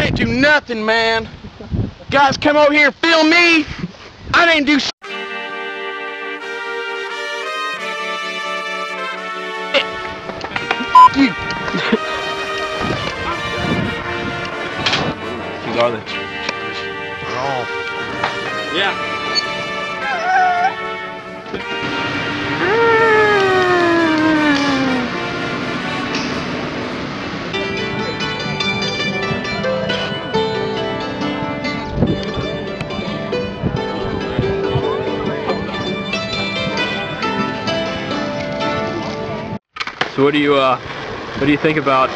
I ain't do nothing, man. Guys, come over here, film me. I didn't do shit. Fuck you. Who are they? Yeah. So what do you uh what do you think about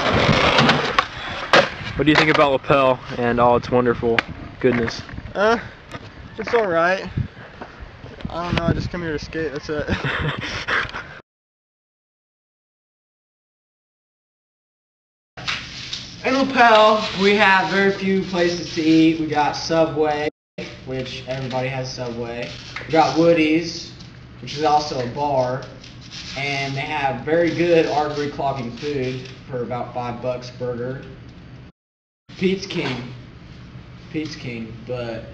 what do you think about lapel and all its wonderful goodness? Uh, it's alright. I don't know, I just come here to skate, that's it. In Lapel, we have very few places to eat. We got Subway, which everybody has Subway. We got Woody's, which is also a bar. And they have very good artery clogging food for about five bucks burger. Pizza King. Pizza King, but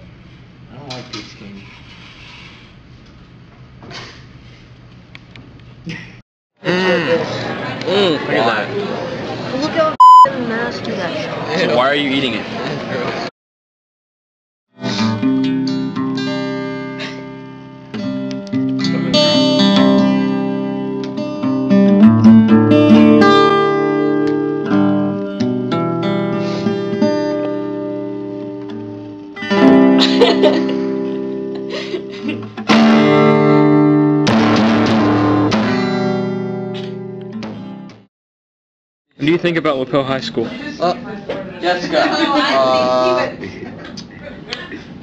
I don't like Pizza King. Mm, look at that. Look how f***ing nasty that shit. that. So why are you eating it? What do you think about Lapel High School? Jessica. Uh,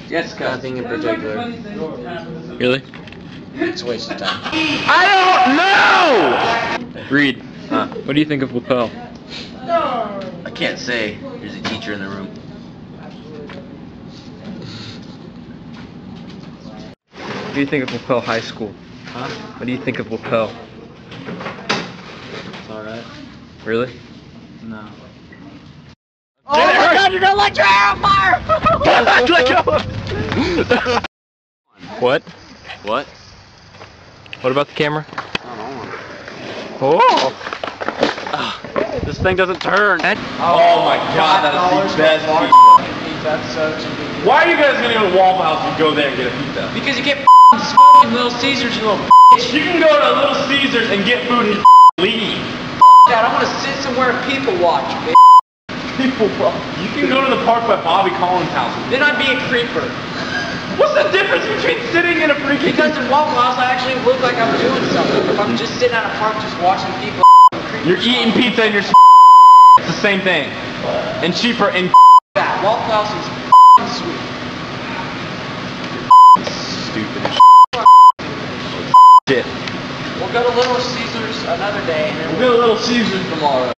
Jessica. Nothing in particular. Really? It's a waste of time. I don't know. Reed, uh, what do you think of Lapel? I can't say. There's a teacher in the room. What do you think of Lapel High School? Huh? What do you think of Lapel? It's alright. Really? No. Oh my god, you're gonna light your hair on fire! Let go. What? What? What about the camera? Oh. oh. This thing doesn't turn. Oh my god, that is the best pizza. Why are you guys gonna go to Waffle House and go there and get a pizza? Because you get f***ing Little Caesars, you little bitch. You can go to Little Caesars and get food and leave. Dad, I want to sit somewhere and people watch, bitch. People, watch. you can go to the park by Bobby Collins' house. Then I'd be a creeper. What's the difference between sitting in a freaking? Because in Waffle House, I actually look like I'm doing something. If I'm just sitting at a park just watching people You're eating pizza and you're. It's the same thing. And cheaper and. that. Waffle House is f***ing sweet. Stupid as shit. We'll go to Little Caesars another day and We'll go a Little Caesars tomorrow.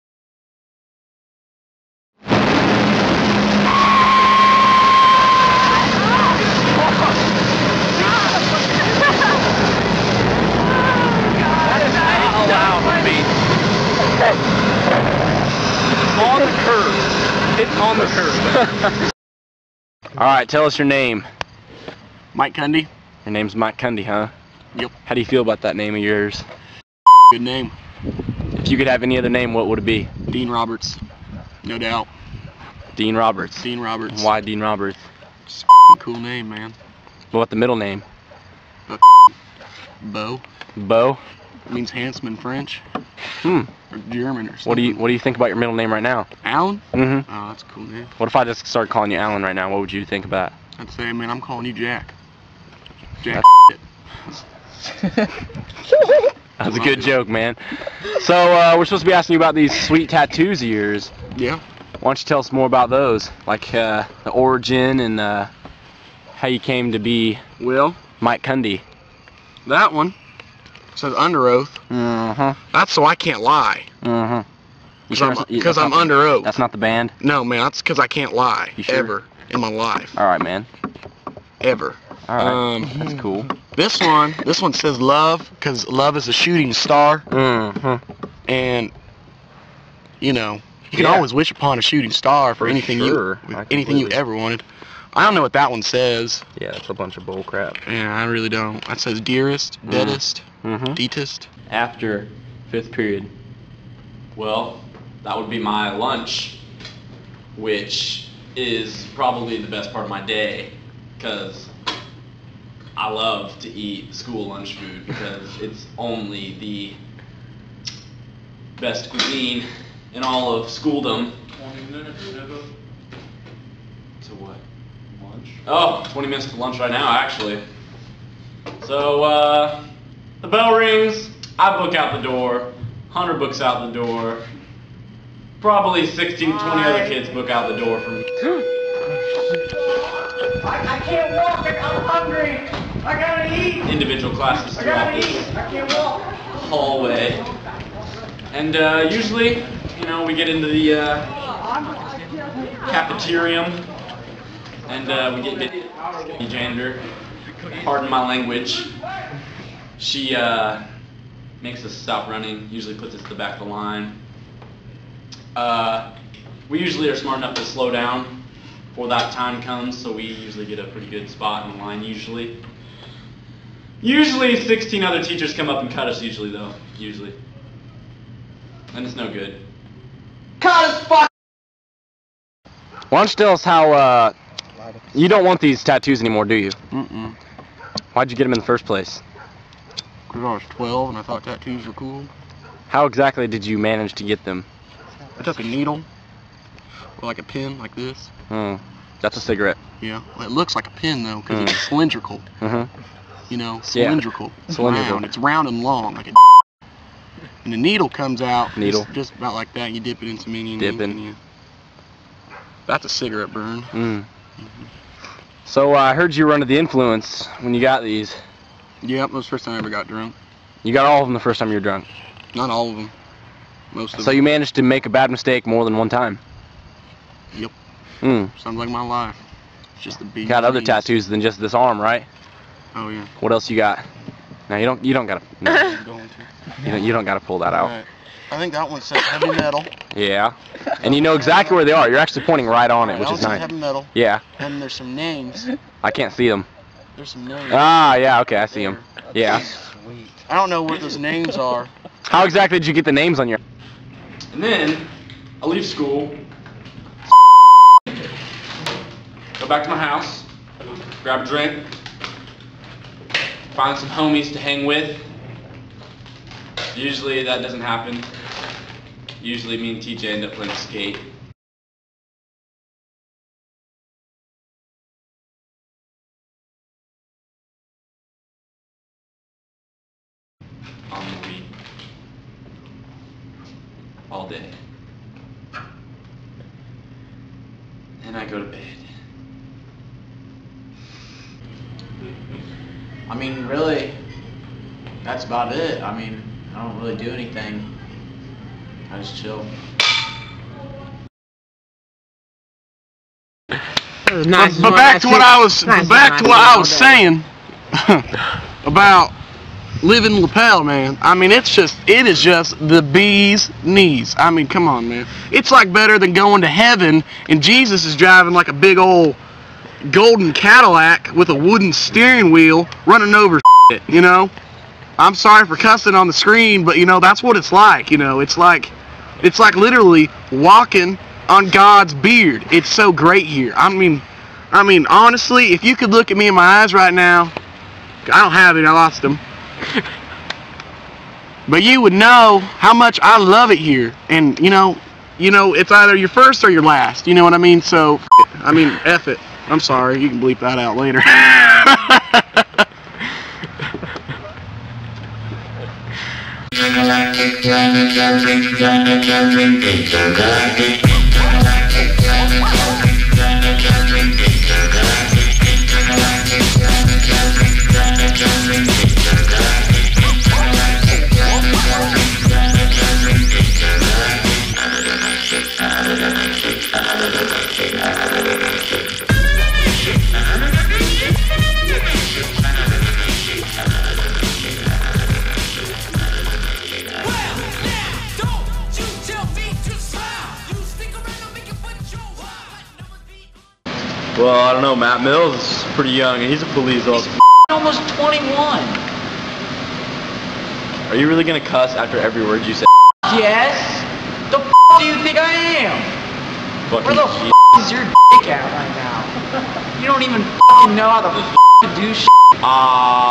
on the curb. It's on the curb. All right, tell us your name. Mike Cundy. Your name's Mike Cundy, huh? Yep. How do you feel about that name of yours? Good name. If you could have any other name, what would it be? Dean Roberts. No doubt. Dean Roberts. Dean Roberts. Why Dean Roberts? Cool name, man. What about the middle name? Bo. Bo. Means handsome in French. Hmm. Or German or something. What do you What do you think about your middle name right now? Alan? Mm-hmm. Oh, that's a cool name. What if I just started calling you Alan right now? What would you think of that? I'd say, man, I'm calling you Jack. Jack. That was a good joke, man. So uh, we're supposed to be asking you about these sweet tattoos of yours. Yeah. Why don't you tell us more about those, like uh, the origin and uh, how you came to be Well, Mike Cundy? that one says under oath. Uh-huh. That's so I can't lie. Uh-huh. Because I'm, that's- yeah, 'cause that's I'm not- under oath. That's not the band? No, man, that's because I can't lie. You sure? Ever. In my life. All right, man. Ever. All right. Um, that's cool. This one, this one says love, because love is a shooting star. Mm-hmm. And, you know, You can Yeah. always wish upon a shooting star for, For anything sure. you anything you completely- ever wanted. I don't know what that one says. Yeah, it's a bunch of bull crap. Yeah, I really don't. That says dearest, Mm. deadest, Mm-hmm. deetest. After fifth period. Well, that would be my lunch, which is probably the best part of my day because I love to eat school lunch food because it's only the best cuisine in all of schooldom. 20 minutes To what? Lunch? Oh, 20 minutes to lunch right now, actually. So, uh, the bell rings, I book out the door, Hunter books out the door, probably 16, 20 other kids book out the door for me. I, I can't walk. I'm hungry. I gotta eat. Individual classes I throughout this eat. I can't walk. hallway. And uh, usually, you know, we get into the uh, cafeterium and uh, we get the janitor. Pardon my language. She uh, makes us stop running, usually puts us at the back of the line. Uh, we usually are smart enough to slow down before that time comes, so we usually get a pretty good spot in the line usually. Usually 16 other teachers come up and cut us usually though, usually. And it's no good. Cut us fuck! Why don't you tell us how, uh, you don't want these tattoos anymore, do you? Mm-mm. Why'd you get them in the first place? Because I was 12 and I thought tattoos were cool. How exactly did you manage to get them? I took a needle, or like a pin, like this. Hmm. That's a cigarette. Yeah. Well, it looks like a pin though, because Mm. it's cylindrical. Mm-hmm. You know, cylindrical. It's Cylindrical. round. It's round and long, like a. And the needle comes out. Needle. Just, just about like that. You dip it in some Indian Dip in. you- That's a cigarette burn. Mm. So uh, I heard you were under the influence when you got these. Yep, that was the first time I ever got drunk. You got all of them the first time you were drunk. Not all of them. Most of So them. you managed to make a bad mistake more than one time. Yep. Hmm. Sounds like my life. It's just the beat. Got other tattoos than just this arm, right? Oh yeah. What else you got? No, you don't. You don't gotta. No, I'm going to. you, don't, you don't gotta pull that out. Alright. I think that one says heavy metal. Yeah. And you know exactly where they are. You're actually pointing right on it, That which one is says nice. heavy metal. Yeah. And there's some names. I can't see them. There's some names. Ah, yeah. Okay, I see them. Yeah. Sweet. I don't know what those names are. How exactly did you get the names on your? And then I leave school, go back to my house, grab a drink, find some homies to hang with. Usually that doesn't happen. Usually me and TJ end up playing skate. On the weed. All day. Then I go to bed. I mean, really, that's about it. I mean, I don't really do anything. I just chill. But, but back to what I was back to what I was saying about living in lapel, man. I mean, it's just it is just the bee's knees. I mean, come on, man. It's like better than going to heaven and Jesus is driving like a big old golden Cadillac with a wooden steering wheel running over shit, you know? I'm sorry for cussing on the screen, but you know, that's what it's like, you know. It's like it's like literally walking on God's beard. It's so great here. I mean, I mean, honestly, if you could look at me in my eyes right now, I don't have it. I lost them. but you would know how much I love it here, and you know, you know, it's either your first or your last. You know what I mean? So. I mean, f it. I'm sorry. You can bleep that out later. Well, I don't know. Matt Mills is pretty young, and he's a police He's officer. f***ing almost 21. Are you really gonna cuss after every word you say? Yes. The f*** do you think I am? Fucking Where the f*** is your dick at right now? You don't even f***ing know how the f*** to do shit. Ah.